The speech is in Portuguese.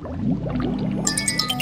Música